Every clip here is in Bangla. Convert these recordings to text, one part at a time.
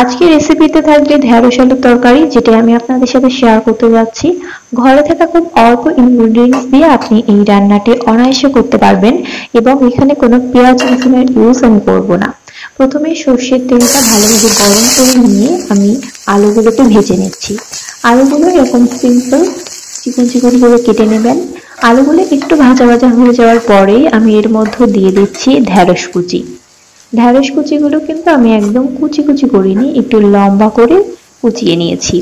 আজকে রেসিপিতে থাকবে ঢেঁড়স আলুর তরকারি, যেটা আমি আপনাদের সাথে শেয়ার করতে যাচ্ছি। ঘরে থাকা খুব অল্প ইনগ্রিডিয়েন্টস দিয়ে আপনি এই রান্নাটি অনায়াসে করতে পারবেন এবং এখানে কোনো পেঁয়াজ রসুনের ইউজ আমি করব না। প্রথমে সর্ষের তেলটা ভালোভাবে গরম করে নিয়ে আমি আলুগুলোকে ভেজে নিচ্ছি। আলুগুলো এরকম সিম্পল চিকন চিকন করে কেটে নেবেন। আলুগুলো একটু ভাজা ভাজা হয়ে যাওয়ার পরেই আমি এর মধ্যে দিয়ে দিচ্ছি ঢেঁড়স কুচি। ঢ্যাঁড়স কুচিগুলো কিন্তু আমি একদম কুচি কুচি করিনি, একটু লম্বা করে কুচিয়ে নিয়েছি।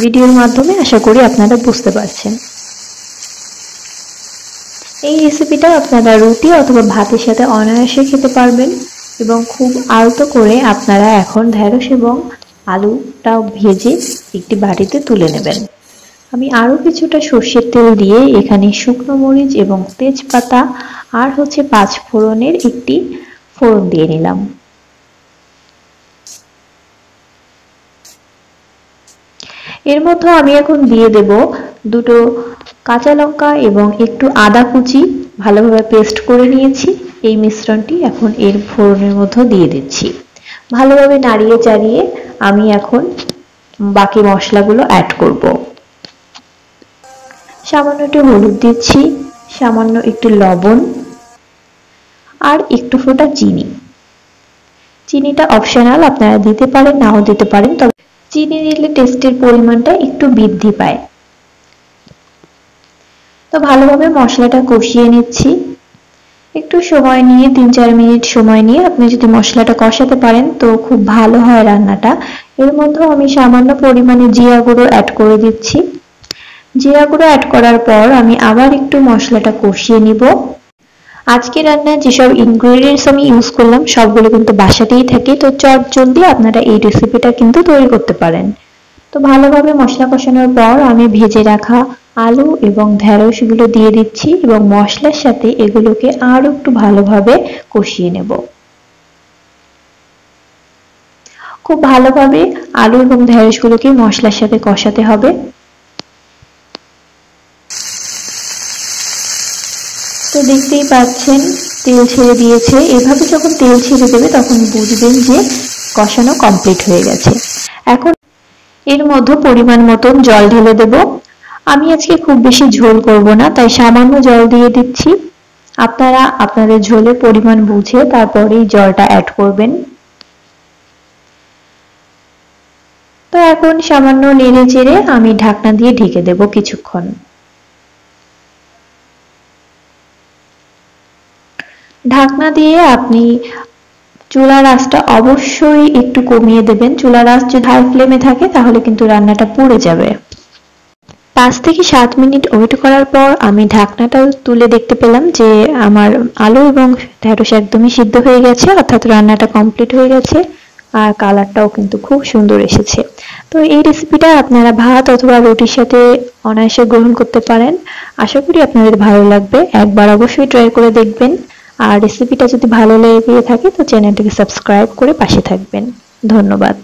ভিডিওর মাধ্যমে আশা করি আপনারা বুঝতে পারছেন। এই রেসিপিটা আপনারা রুটি অথবা ভাতের সাথে অনায়াসে খেতে পারবেন এবং খুব আলতো করে আপনারা এখন ঢ্যাঁড়স এবং আলুটা ভেজে একটি বাটিতে তুলে নেবেন। আমি আরও কিছুটা সর্ষের তেল দিয়ে এখানে শুকনো মরিচ এবং তেজপাতা আর হচ্ছে পাঁচ ফোড়নের একটি ফোড়ন দিয়ে নিলাম। এর মধ্যে আমি এখন দিয়ে দেব দুটো কাঁচা লঙ্কা এবং একটু আদা কুচি। ভালোভাবে পেস্ট করে নিয়েছি। এই মিশ্রণটি এখন এর ফোড়নের মধ্যে দিয়ে দিচ্ছি। ভালোভাবে নাড়িয়ে চাড়িয়ে আমি এখন বাকি মশলাগুলো অ্যাড করব। সামান্য একটু হলুদ দিচ্ছি, সামান্য একটু লবণ আর একটু ফোটা চিনি। চিনিটা অপশনাল আপনারা দিতে পারেন, নাও দিতে পারেন, তবে চিনি দিলে টেস্টের পরিমাণটা একটু বৃদ্ধি পায়। তো ভালোভাবে মশলাটা কষিয়ে নিচ্ছি। একটু সময় নিয়ে, তিন চার মিনিট সময় নিয়ে আপনি যদি মশলাটা কষাতে পারেন, তো খুব ভালো হয় রান্নাটা। এর মধ্যে আমি সামান্য পরিমাণে জিরা গুঁড়ো অ্যাড করে দিচ্ছি। জিরা গুঁড়ো অ্যাড করার পর আমি আবার একটু মশলাটা কষিয়ে নিব। আজকে রান্নায় যেসব ইনগ্রেডিয়েন্টস আমি ইউজ করলাম, সবগুলো কিন্তু বাসাতেই থাকে। তো চট জলদি আপনারা এই রেসিপিটা কিন্তু তৈরি করতে পারেন। তো ভালোভাবে মশলা কষানোর পর আমি ভেজে রাখা আলু এবং ঢেঁড়সগুলো দিয়ে দিচ্ছি এবং মশলার সাথে এগুলোকে আরও একটু ভালোভাবে কষিয়ে নেব। খুব ভালোভাবে আলু এবং ঢেঁড়সগুলোকে মশলার সাথে কষাতে হবে। তো দেখতেই পাচ্ছেন, তেল ছেড়ে দিয়েছে। এভাবে যখন তেল ছেড়ে দেবে, তখন বুঝবেন যে কষানো কমপ্লিট হয়ে গেছে। এখন এর মধ্যে পরিমাণ মতন জল ঢেলে দেব। আমি আজকে খুব বেশি ঝোল করব না, তাই সামান্য জল দিয়ে দিচ্ছি। আপনারা আপনাদের ঝোলের পরিমাণ বুঝে তারপরেই জলটা অ্যাড করবেন। তো এখন সামান্য নেড়ে চেড়ে আমি ঢাকনা দিয়ে ঢেকে দেব কিছুক্ষণ। ঢাকনা দিয়ে আপনি চুলার আঁচটা অবশ্যই একটু কমিয়ে দেবেন। চুলার আঁচ যদি হাই ফ্লেমে থাকে, তাহলে কিন্তু রান্নাটা পুড়ে যাবে। পাঁচ থেকে সাত মিনিট ওয়েট করার পর আমি ঢাকনাটা তুলে দেখতে পেলাম যে আমার আলু এবং ঢেঁড়স একদমই সিদ্ধ হয়ে গেছে, অর্থাৎ রান্নাটা কমপ্লিট হয়ে গেছে আর কালারটাও কিন্তু খুব সুন্দর এসেছে। তো এই রেসিপিটা আপনারা ভাত অথবা রুটির সাথে অনায়াসে গ্রহণ করতে পারেন। আশা করি আপনাদের ভালো লাগবে। একবার অবশ্যই ট্রাই করে দেখবেন। আর রেসিপিটা যদি ভালো লেগে থাকে তো চ্যানেলটিকে সাবস্ক্রাইব করে পাশে থাকবেন। ধন্যবাদ।